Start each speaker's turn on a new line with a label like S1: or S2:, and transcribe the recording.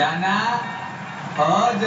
S1: जाना और